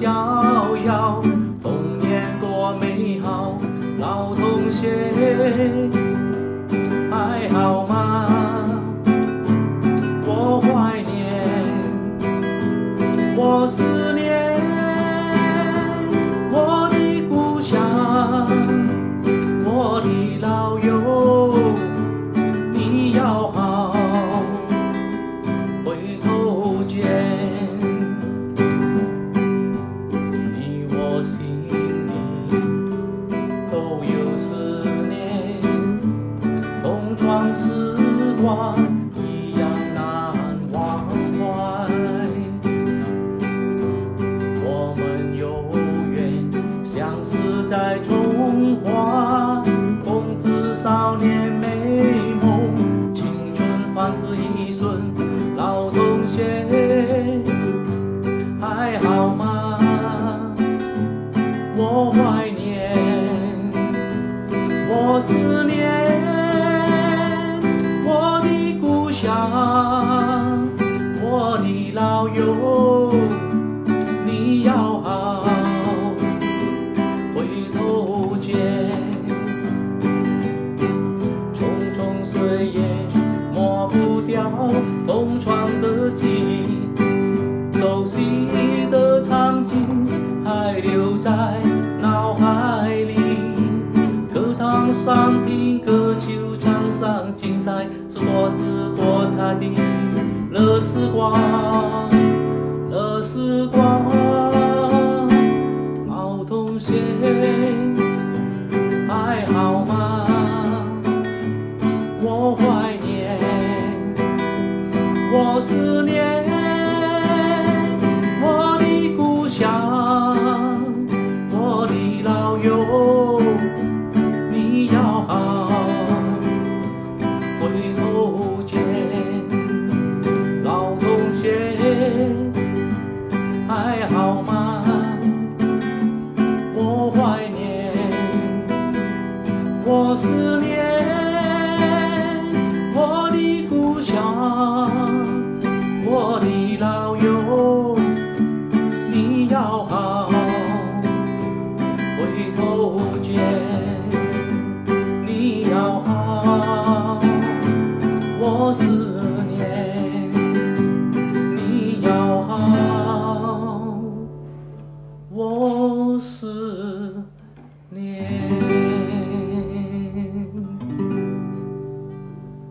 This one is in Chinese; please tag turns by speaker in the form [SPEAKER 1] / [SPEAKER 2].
[SPEAKER 1] 逍遥，童年多美好，老同学还好吗？我怀念，我思念。一样难忘怀。我们有缘相识在中华，共知少年美梦，青春团子一瞬，老同学还好吗？我怀念，我思念同窗的记忆，熟悉的场景，还留在脑海里。课堂上听歌，球场上竞赛，是多姿多彩的。乐时光，乐时光，老同学还好吗？思念我的故乡我的老友。思念你要好我思念